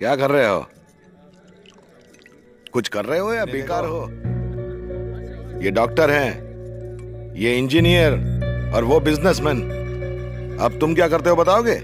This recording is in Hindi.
क्या कर रहे हो? कुछ कर रहे हो या बेकार हो? ये डॉक्टर हैं ये इंजीनियर और वो बिजनेसमैन। अब तुम क्या करते हो बताओगे?